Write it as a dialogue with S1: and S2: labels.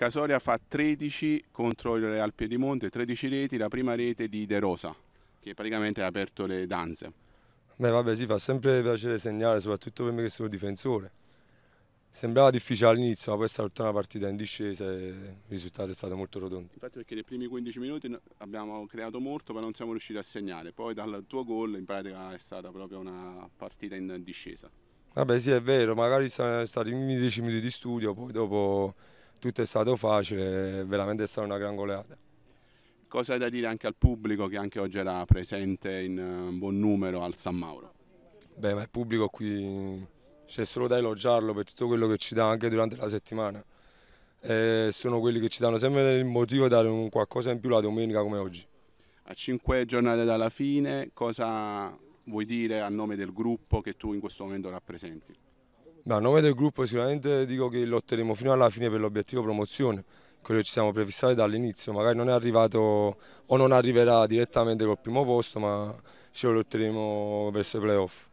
S1: Casoria fa 13 contro il Real Piedimonte, 13 reti, la prima rete di De Rosa, che praticamente ha aperto le danze.
S2: Beh, vabbè, si fa sempre piacere segnare, soprattutto per me che sono difensore. Sembrava difficile all'inizio, ma poi è stata tutta una partita in discesa e il risultato è stato molto rotondo.
S1: Infatti perché nei primi 15 minuti abbiamo creato molto ma non siamo riusciti a segnare, poi dal tuo gol in pratica è stata proprio una partita in discesa.
S2: Vabbè sì è vero, magari sono stati i primi 10 minuti di studio, poi dopo tutto è stato facile, veramente è stata una gran goleata.
S1: Cosa hai da dire anche al pubblico che anche oggi era presente in un buon numero al San Mauro?
S2: Beh, ma il pubblico qui c'è solo da elogiarlo per tutto quello che ci dà anche durante la settimana. E sono quelli che ci danno sempre il motivo di dare un qualcosa in più la domenica come oggi.
S1: A cinque giornate dalla fine, cosa vuoi dire a nome del gruppo che tu in questo momento rappresenti?
S2: Beh, a nome del gruppo sicuramente dico che lotteremo fino alla fine per l'obiettivo promozione, quello che ci siamo prefissati dall'inizio, magari non è arrivato o non arriverà direttamente col primo posto, ma ce lo lotteremo verso i playoff.